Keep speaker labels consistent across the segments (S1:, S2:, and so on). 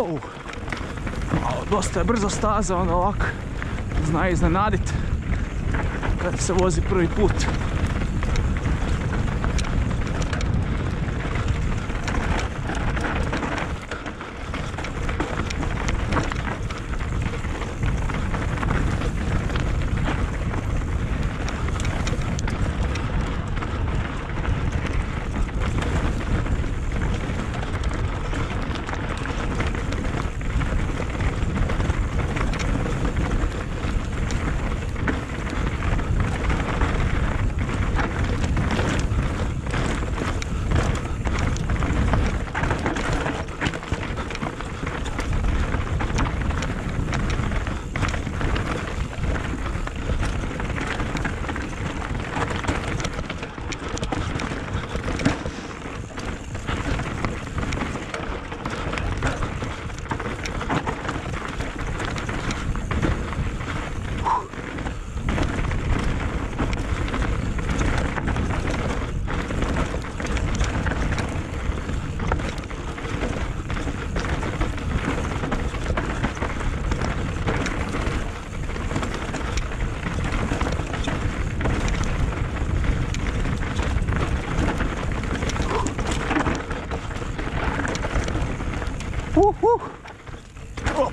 S1: Wow! Malo, dosta je brzo staza, ono ovako zna iznenadit kad se vozi prvi put. Uh, uh. Op.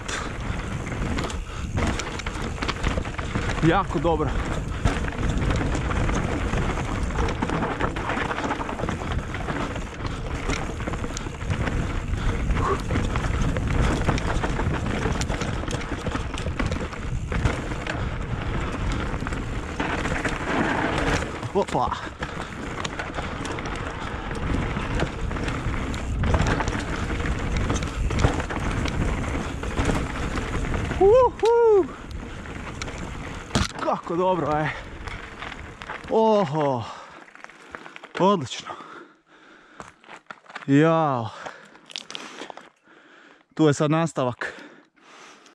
S1: Jako dobro. Opa. Kako dobro je. Oho. Odlično. Jao. Tu je sad nastavak.